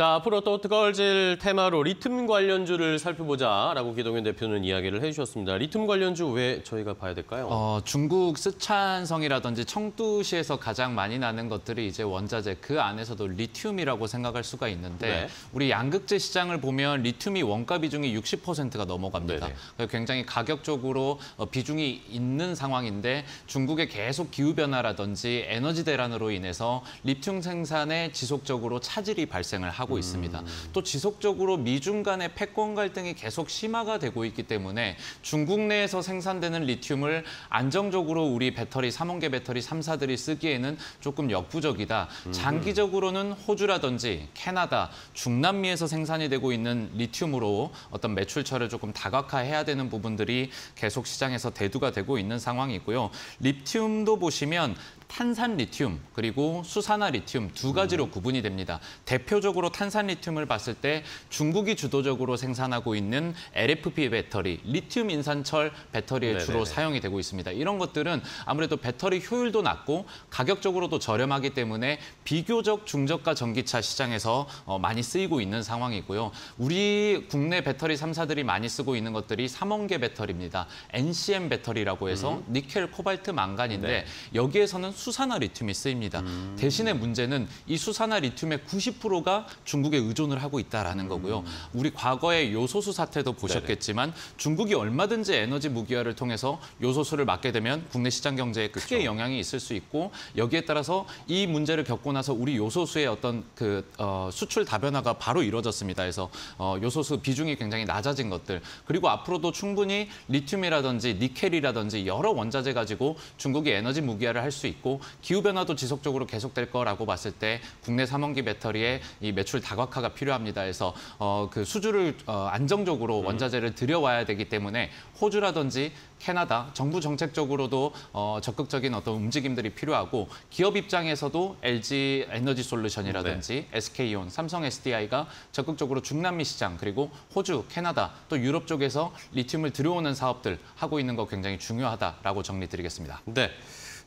자, 앞으로 또 뜨거워질 테마로 리튬 관련주를 살펴보자라고 기동현 대표는 이야기를 해주셨습니다. 리튬 관련주 왜 저희가 봐야 될까요? 어, 중국 쓰촨성이라든지 청두시에서 가장 많이 나는 것들이 이제 원자재 그 안에서도 리튬이라고 생각할 수가 있는데 네. 우리 양극재 시장을 보면 리튬이 원가 비중이 60%가 넘어갑니다. 굉장히 가격적으로 어, 비중이 있는 상황인데 중국의 계속 기후 변화라든지 에너지 대란으로 인해서 리튬 생산에 지속적으로 차질이 발생을 하고 있습니다. 또 지속적으로 미중 간의 패권 갈등이 계속 심화가 되고 있기 때문에 중국 내에서 생산되는 리튬을 안정적으로 우리 배터리 삼원계 배터리 삼사들이 쓰기에는 조금 역부족이다. 장기적으로는 호주라든지 캐나다, 중남미에서 생산이 되고 있는 리튬으로 어떤 매출처를 조금 다각화해야 되는 부분들이 계속 시장에서 대두가 되고 있는 상황이고요. 리튬도 보시면 탄산 리튬 그리고 수산화 리튬 두 가지로 구분이 됩니다. 대표적으로 탄산 리튬을 봤을 때 중국이 주도적으로 생산하고 있는 LFP 배터리, 리튬 인산철 배터리에 네네네. 주로 사용이 되고 있습니다. 이런 것들은 아무래도 배터리 효율도 낮고 가격적으로도 저렴하기 때문에 비교적 중저가 전기차 시장에서 어, 많이 쓰이고 있는 상황이고요. 우리 국내 배터리 삼사들이 많이 쓰고 있는 것들이 삼원계 배터리입니다. NCM 배터리라고 해서 니켈, 코발트, 망간인데 네. 여기에서는 수산화 리튬이 쓰입니다. 대신에 문제는 이 수산화 리튬의 90%가 중국에 의존을 하고 있다라는 거고요. 우리 과거의 요소수 사태도 보셨겠지만 중국이 얼마든지 에너지 무기화를 통해서 요소수를 막게 되면 국내 시장 경제에 크게 영향이 있을 수 있고 여기에 따라서 이 문제를 겪고 나서 우리 요소수의 어떤 그 어, 수출 다변화가 바로 이루어졌습니다. 그래서 어, 요소수 비중이 굉장히 낮아진 것들 그리고 앞으로도 충분히 리튬이라든지 니켈이라든지 여러 원자재 가지고 중국이 에너지 무기화를 할 수 있고 기후 변화도 지속적으로 계속될 거라고 봤을 때 국내 삼원기 배터리의 이 매출 다각화가 필요합니다. 해서 어, 그 수주를 어, 안정적으로 원자재를 들여와야 되기 때문에 호주라든지 캐나다 정부 정책적으로도 어, 적극적인 어떤 움직임들이 필요하고 기업 입장에서도 LG 에너지 솔루션이라든지 SK온, 삼성 SDI가 적극적으로 중남미 시장 그리고 호주, 캐나다 또 유럽 쪽에서 리튬을 들여오는 사업들 하고 있는 거 굉장히 중요하다라고 정리드리겠습니다. 네.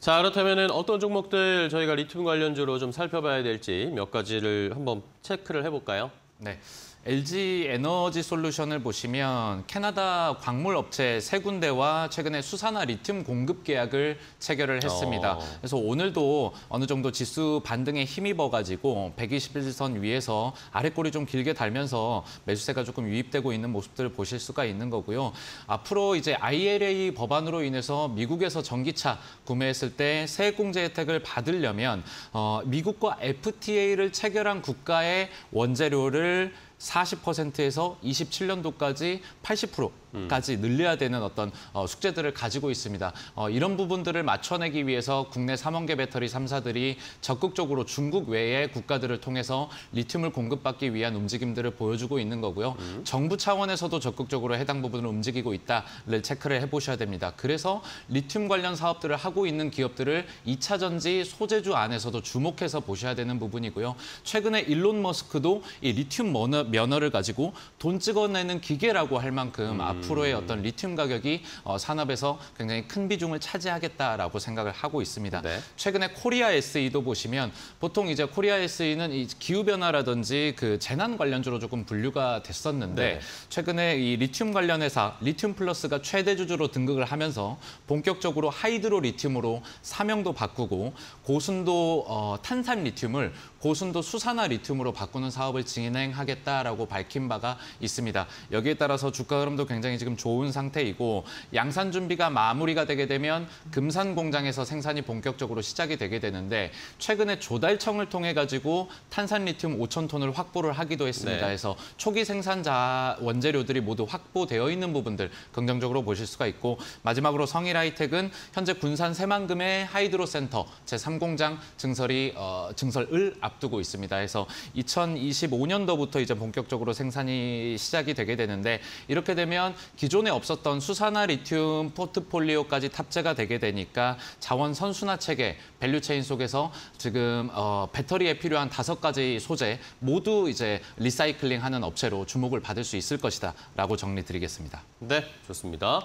자, 그렇다면 어떤 종목들 저희가 리튬 관련주로 좀 살펴봐야 될지 몇 가지를 한번 체크를 해볼까요? 네. LG 에너지 솔루션을 보시면 캐나다 광물 업체 세 군데와 최근에 수산화 리튬 공급 계약을 체결을 했습니다. 어. 그래서 오늘도 어느 정도 지수 반등에 힘입어 가지고 121선 위에서 아래꼬리 좀 길게 달면서 매수세가 조금 유입되고 있는 모습들을 보실 수가 있는 거고요. 앞으로 이제 IRA 법안으로 인해서 미국에서 전기차 구매했을 때 세액공제 혜택을 받으려면 어, 미국과 FTA를 체결한 국가의 원재료를 40%에서 27년도까지 80% 까지 늘려야 되는 어떤 어, 숙제들을 가지고 있습니다. 어, 이런 부분들을 맞춰내기 위해서 국내 삼원계 배터리 삼사들이 적극적으로 중국 외의 국가들을 통해서 리튬을 공급받기 위한 움직임들을 보여주고 있는 거고요. 정부 차원에서도 적극적으로 해당 부분을 움직이고 있다를 체크를 해보셔야 됩니다. 그래서 리튬 관련 사업들을 하고 있는 기업들을 2차 전지 소재주 안에서도 주목해서 보셔야 되는 부분이고요. 최근에 일론 머스크도 이 리튬 면허, 면허를 가지고 돈 찍어내는 기계라고 할 만큼 앞으로의 어떤 리튬 가격이 어, 산업에서 굉장히 큰 비중을 차지하겠다라고 생각을 하고 있습니다. 네. 최근에 코리아 SE도 보시면 보통 이제 코리아 SE는 이 기후 변화라든지 그 재난 관련주로 조금 분류가 됐었는데 네. 최근에 이 리튬 관련 회사 리튬 플러스가 최대 주주로 등극을 하면서 본격적으로 하이드로 리튬으로 사명도 바꾸고 고순도 어, 탄산 리튬을 고순도 수산화 리튬으로 바꾸는 사업을 진행하겠다라고 밝힌 바가 있습니다. 여기에 따라서 주가 흐름도 굉장히 지금 좋은 상태이고 양산 준비가 마무리가 되게 되면 금산 공장에서 생산이 본격적으로 시작이 되게 되는데 최근에 조달청을 통해 가지고 탄산 리튬 5천 톤을 확보를 하기도 했습니다. 네. 그래서 초기 생산자 원재료들이 모두 확보되어 있는 부분들 긍정적으로 보실 수가 있고 마지막으로 성일 하이텍은 현재 군산 새만금의 하이드로 센터 제3공장 증설이 어, 증설을 앞두고 있습니다. 그래서 2025년도부터 이제 본격적으로 생산이 시작이 되게 되는데 이렇게 되면 기존에 없었던 수산화 리튬 포트폴리오까지 탑재가 되게 되니까 자원 선순환 체계 value chain 속에서 지금 어, 배터리에 필요한 다섯 가지 소재 모두 이제 리사이클링하는 업체로 주목을 받을 수 있을 것이다라고 정리드리겠습니다. 네, 좋습니다.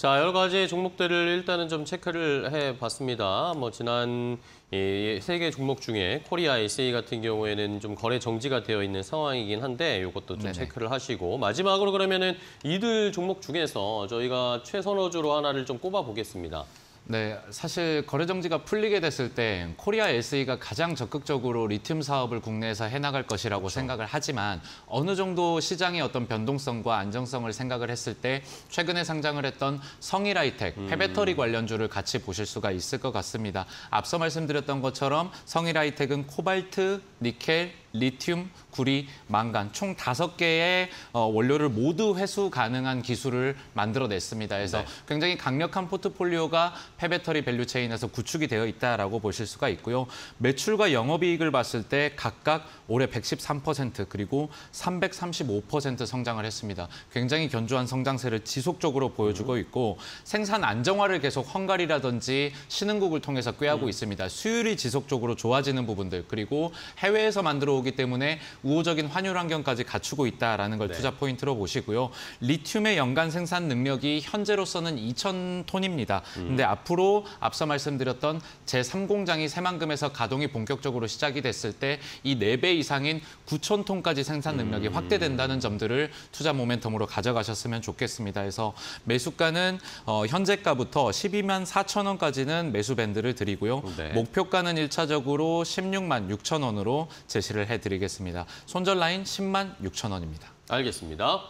자, 여러 가지 종목들을 일단은 좀 체크를 해봤습니다. 뭐 지난 이 세 개 종목 중에 코리아 SE 같은 경우에는 좀 거래 정지가 되어 있는 상황이긴 한데 이것도 좀 네네. 체크를 하시고 마지막으로 그러면은 이들 종목 중에서 저희가 최선호주로 하나를 좀 꼽아 보겠습니다. 네, 사실 거래 정지가 풀리게 됐을 때 코리아 SE가 가장 적극적으로 리튬 사업을 국내에서 해나갈 것이라고 생각을 하지만 어느 정도 시장의 어떤 변동성과 안정성을 생각을 했을 때 최근에 상장을 했던 성일하이텍, 폐배터리 관련주를 같이 보실 수가 있을 것 같습니다. 앞서 말씀드렸던 것처럼 성일하이텍은 코발트, 니켈, 리튬, 구리, 망간 총 다섯 개의 어, 원료를 모두 회수 가능한 기술을 만들어냈습니다. 그래서 네. 굉장히 강력한 포트폴리오가 폐배터리 value chain에서 구축이 되어 있다라고 보실 수가 있고요. 매출과 영업이익을 봤을 때 각각 올해 113% 그리고 335% 성장을 했습니다. 굉장히 견조한 성장세를 지속적으로 보여주고 있고 생산 안정화를 계속 헝가리라든지 신흥국을 통해서 꾀하고 있습니다. 수율이 지속적으로 좋아지는 부분들 그리고 해외에서 만들어 오기 때문에 우호적인 환율 환경까지 갖추고 있다라는 걸 네. 투자 포인트로 보시고요. 리튬의 연간 생산 능력이 현재로서는 2,000톤입니다. 근데 앞으로 앞서 말씀드렸던 제3공장이 새만금에서 가동이 본격적으로 시작이 됐을 때이네배 이상인 9,000톤까지 생산 능력이 확대된다는 점들을 투자 모멘텀으로 가져가셨으면 좋겠습니다. 그래서 매수가는 어, 현재가부터 12만 4천 원까지는 매수 밴드를 드리고요. 네. 목표가는 일차적으로 16만 6천 원으로 제시를 해드리겠습니다. 손절 라인 10만 6천 원입니다. 알겠습니다.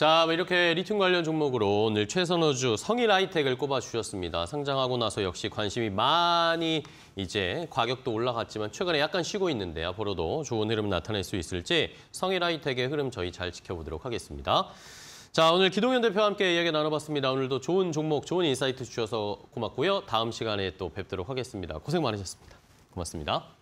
자, 뭐 이렇게 리튬 관련 종목으로 오늘 최선호주 성일 하이텍을 꼽아주셨습니다. 상장하고 나서 역시 관심이 많이 이제 가격도 올라갔지만 최근에 약간 쉬고 있는데 앞으로도 좋은 흐름 나타낼 수 있을지 성일 하이텍의 흐름 저희 잘 지켜보도록 하겠습니다. 자, 오늘 기동현 대표와 함께 이야기 나눠봤습니다. 오늘도 좋은 종목, 좋은 insight 주셔서 고맙고요. 다음 시간에 또 뵙도록 하겠습니다. 고생 많으셨습니다. 고맙습니다.